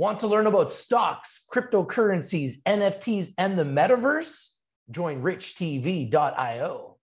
Want to learn about stocks, cryptocurrencies, NFTs, and the metaverse? Join richtv.io.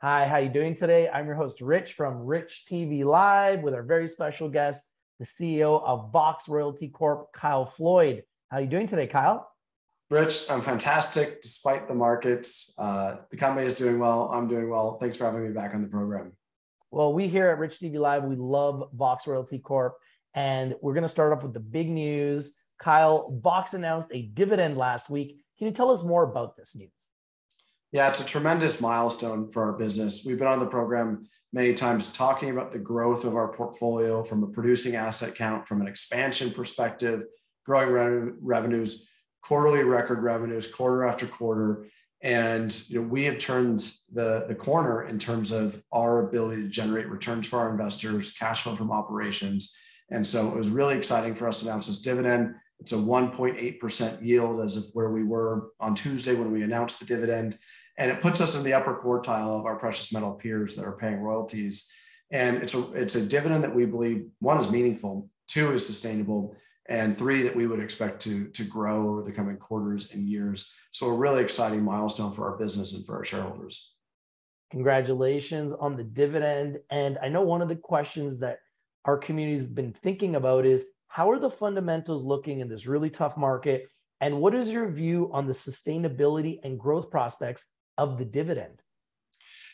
Hi, how you doing today? I'm your host Rich from Rich TV Live with our very special guest, the CEO of Vox Royalty Corp, Kyle Floyd. How are you doing today, Kyle? Rich, I'm fantastic despite the markets. Uh, the company is doing well. I'm doing well. Thanks for having me back on the program. Well, we here at Rich TV Live, we love Vox Royalty Corp. And we're going to start off with the big news. Kyle, Vox announced a dividend last week. Can you tell us more about this news? Yeah, it's a tremendous milestone for our business. We've been on the program many times talking about the growth of our portfolio from a producing asset count, from an expansion perspective, growing re- revenues, quarterly record revenues, quarter after quarter. And you know, we have turned the, the corner in terms of our ability to generate returns for our investors, cash flow from operations. And so it was really exciting for us to announce this dividend. It's a 1.8% yield as of where we were on Tuesday when we announced the dividend and it puts us in the upper quartile of our precious metal peers that are paying royalties. And it's a it's a dividend that we believe one is meaningful, two is sustainable, and three that we would expect to to grow over the coming quarters and years. So a really exciting milestone for our business and for our shareholders. Congratulations on the dividend. And I know one of the questions that our community's been thinking about is how are the fundamentals looking in this really tough market? And what is your view on the sustainability and growth prospects of the dividend?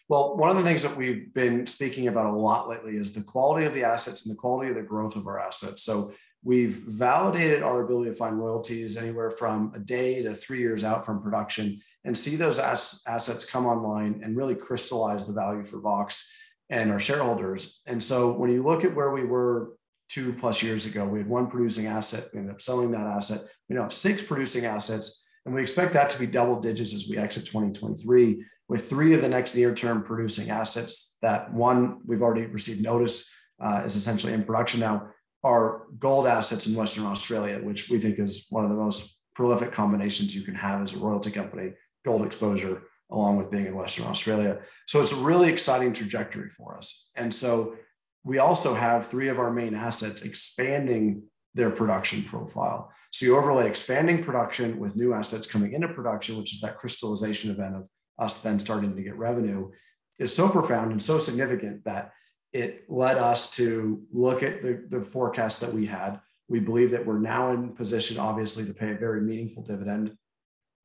Well, one of the things that we've been speaking about a lot lately is the quality of the assets and the quality of the growth of our assets. So we've validated our ability to find royalties anywhere from a day to three years out from production and see those ass- assets come online and really crystallize the value for Vox and our shareholders. And so when you look at where we were two plus years ago, we had one producing asset, we ended up selling that asset. We now have six producing assets and we expect that to be double digits as we exit 2023, with three of the next near term producing assets that one we've already received notice uh, is essentially in production now are gold assets in Western Australia, which we think is one of the most prolific combinations you can have as a royalty company, gold exposure, along with being in Western Australia. So it's a really exciting trajectory for us. And so we also have three of our main assets expanding their production profile. So you overlay expanding production with new assets coming into production, which is that crystallization event of us then starting to get revenue, is so profound and so significant that it led us to look at the, the forecast that we had. We believe that we're now in position, obviously, to pay a very meaningful dividend,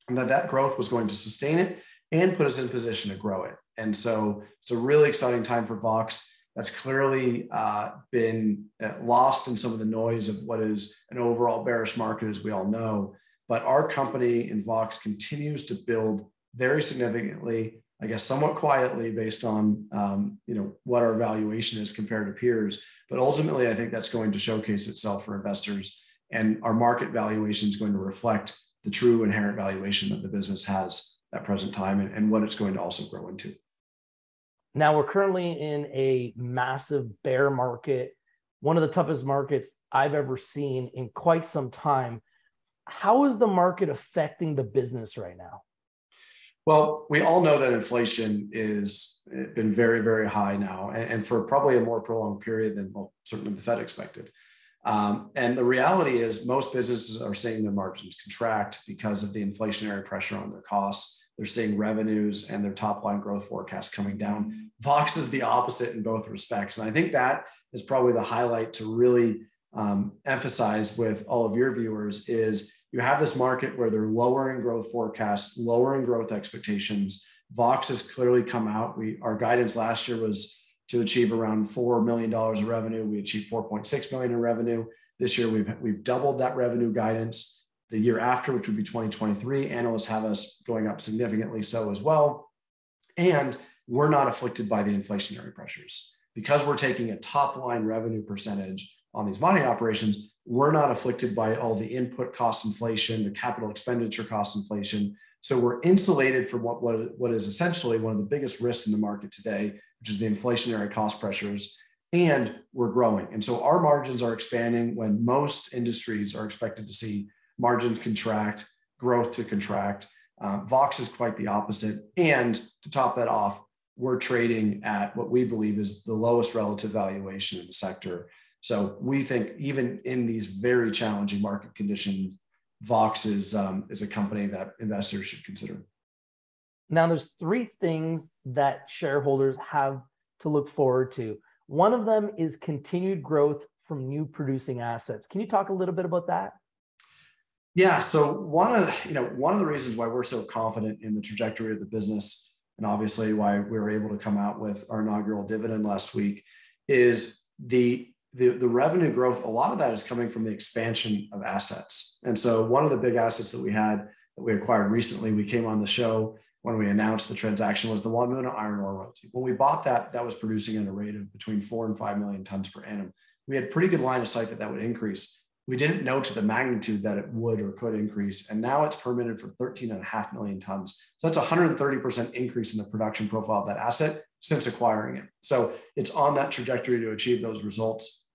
and that that growth was going to sustain it and put us in position to grow it. And so it's a really exciting time for Vox that's clearly uh, been uh, lost in some of the noise of what is an overall bearish market, as we all know. But our company in Vox continues to build very significantly, I guess, somewhat quietly, based on um, you know what our valuation is compared to peers. But ultimately, I think that's going to showcase itself for investors, and our market valuation is going to reflect the true inherent valuation that the business has at present time, and, and what it's going to also grow into. Now we're currently in a massive bear market, one of the toughest markets I've ever seen in quite some time. How is the market affecting the business right now? Well, we all know that inflation is eh, been very, very high now, and for probably a more prolonged period than well, certainly the Fed expected. Um, and the reality is, most businesses are seeing their margins contract because of the inflationary pressure on their costs they're seeing revenues and their top line growth forecast coming down. Vox is the opposite in both respects. And I think that is probably the highlight to really um, emphasize with all of your viewers is you have this market where they're lowering growth forecasts, lowering growth expectations. Vox has clearly come out. We our guidance last year was to achieve around $4 million of revenue. We achieved 4.6 million in revenue. This year we've we've doubled that revenue guidance the year after, which would be 2023, analysts have us going up significantly so as well. And we're not afflicted by the inflationary pressures. Because we're taking a top line revenue percentage on these mining operations, we're not afflicted by all the input cost inflation, the capital expenditure cost inflation. So we're insulated from what, what, what is essentially one of the biggest risks in the market today, which is the inflationary cost pressures. and we're growing. And so our margins are expanding when most industries are expected to see margins contract, growth to contract. Uh, Vox is quite the opposite. And to top that off, we're trading at what we believe is the lowest relative valuation in the sector. So we think even in these very challenging market conditions, Vox is um, is a company that investors should consider. Now, there's three things that shareholders have to look forward to. One of them is continued growth from new producing assets. Can you talk a little bit about that? Yeah. So one of you know one of the reasons why we're so confident in the trajectory of the business, and obviously why we were able to come out with our inaugural dividend last week, is the the, the revenue growth. A lot of that is coming from the expansion of assets. And so one of the big assets that we had that we acquired recently, we came on the show when we announced the transaction was the Wonmunna iron ore royalty. When we bought that, that was producing at a rate of between four and five million tons per annum. We had pretty good line of sight that that would increase we didn't know to the magnitude that it would or could increase. And now it's permitted for 13 and a half million tons. So that's 130% increase in the production profile of that asset since acquiring it. So it's on that trajectory to achieve those results.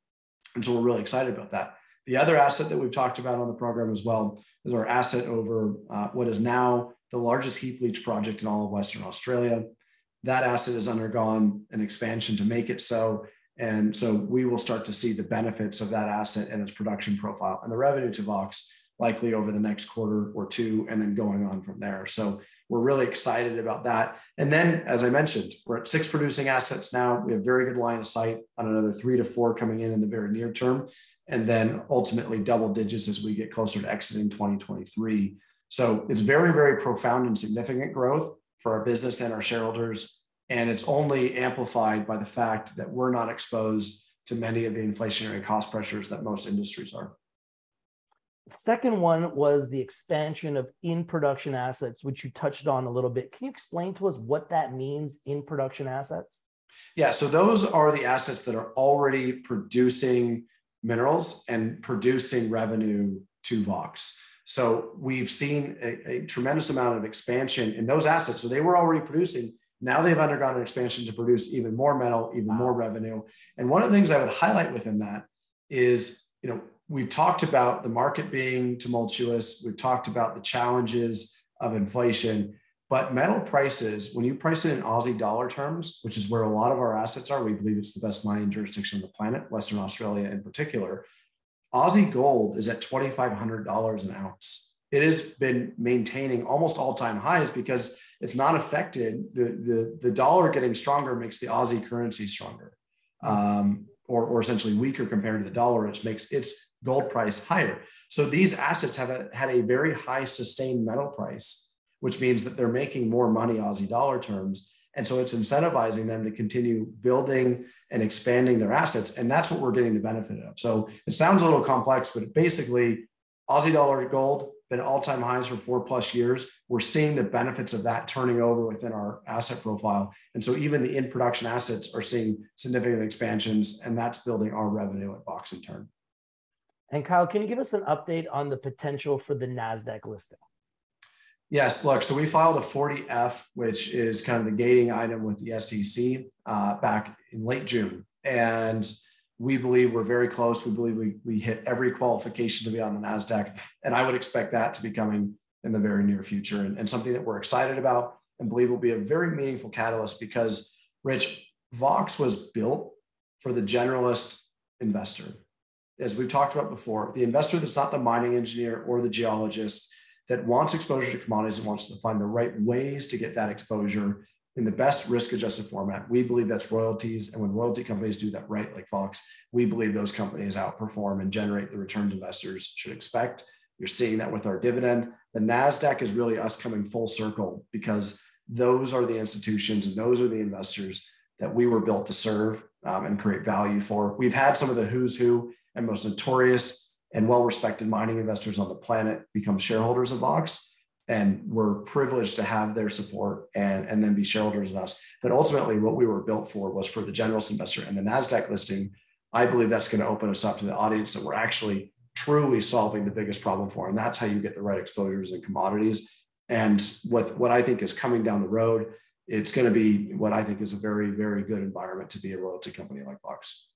And so we're really excited about that. The other asset that we've talked about on the program as well is our asset over uh, what is now the largest heap leach project in all of Western Australia. That asset has undergone an expansion to make it so. And so we will start to see the benefits of that asset and its production profile and the revenue to Vox likely over the next quarter or two, and then going on from there. So we're really excited about that. And then, as I mentioned, we're at six producing assets now. We have very good line of sight on another three to four coming in in the very near term, and then ultimately double digits as we get closer to exiting 2023. So it's very, very profound and significant growth for our business and our shareholders and it's only amplified by the fact that we're not exposed to many of the inflationary cost pressures that most industries are. Second one was the expansion of in production assets, which you touched on a little bit. Can you explain to us what that means in production assets? Yeah, so those are the assets that are already producing minerals and producing revenue to Vox. So we've seen a, a, tremendous amount of expansion in those assets. So they were already producing, now they've undergone an expansion to produce even more metal, even more revenue. And one of the things I would highlight within that is, you know, we've talked about the market being tumultuous. We've talked about the challenges of inflation, but metal prices, when you price it in Aussie dollar terms, which is where a lot of our assets are, we believe it's the best mining jurisdiction on the planet, Western Australia in particular. Aussie gold is at $2,500 an ounce. It has been maintaining almost all time highs because it's not affected. The, the, the dollar getting stronger makes the Aussie currency stronger, um, or, or essentially weaker compared to the dollar, which makes its gold price higher. So these assets have a, had a very high sustained metal price, which means that they're making more money Aussie dollar terms. And so it's incentivizing them to continue building and expanding their assets. And that's what we're getting the benefit of. So it sounds a little complex, but basically, Aussie dollar gold been all-time highs for four plus years. We're seeing the benefits of that turning over within our asset profile. And so even the in-production assets are seeing significant expansions, and that's building our revenue at Vox in turn. And Kyle, can you give us an update on the potential for the NASDAQ listing? Yes, look, so we filed a 40F, which is kind of the gating item with the SEC uh, back in late June. And we believe we're very close. We believe we, we hit every qualification to be on the NASDAQ. And I would expect that to be coming in the very near future and, and something that we're excited about and believe will be a very meaningful catalyst because, Rich, Vox was built for the generalist investor. As we've talked about before, the investor that's not the mining engineer or the geologist that wants exposure to commodities and wants to find the right ways to get that exposure in the best risk adjusted format. We believe that's royalties. And when royalty companies do that right, like Vox, we believe those companies outperform and generate the returns investors should expect. You're seeing that with our dividend. The NASDAQ is really us coming full circle because those are the institutions and those are the investors that we were built to serve um, and create value for. We've had some of the who's who and most notorious and well respected mining investors on the planet become shareholders of Vox and we're privileged to have their support and, and then be shareholders of us. But ultimately, what we were built for was for the generalist investor and the NASDAQ listing. I believe that's going to open us up to the audience that we're actually truly solving the biggest problem for. And that's how you get the right exposures and commodities. And with what I think is coming down the road, it's going to be what I think is a very, very good environment to be a royalty company like Vox.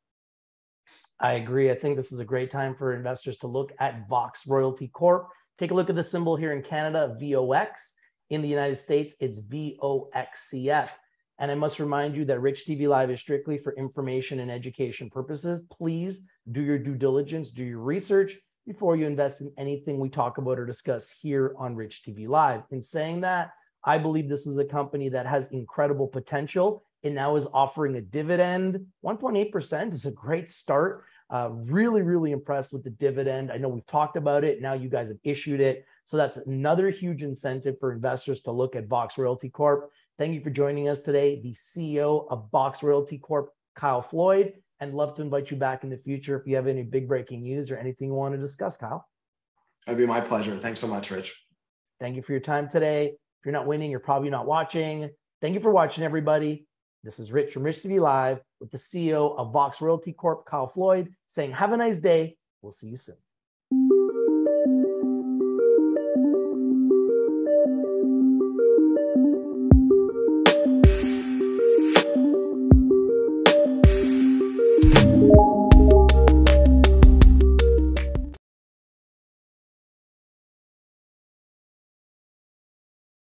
I agree. I think this is a great time for investors to look at Vox Royalty Corp. Take a look at the symbol here in Canada, VOX. In the United States, it's VOXCF. And I must remind you that Rich TV Live is strictly for information and education purposes. Please do your due diligence, do your research before you invest in anything we talk about or discuss here on Rich TV Live. In saying that, I believe this is a company that has incredible potential. It now is offering a dividend. 1.8% is a great start. Uh, really, really impressed with the dividend. I know we've talked about it. Now you guys have issued it. So that's another huge incentive for investors to look at Vox Royalty Corp. Thank you for joining us today, the CEO of Vox Royalty Corp, Kyle Floyd, and love to invite you back in the future if you have any big breaking news or anything you want to discuss, Kyle. It'd be my pleasure. Thanks so much, Rich. Thank you for your time today. If you're not winning, you're probably not watching. Thank you for watching, everybody. This is Rich from Rich TV Live with the CEO of Vox Royalty Corp, Kyle Floyd, saying, Have a nice day. We'll see you soon.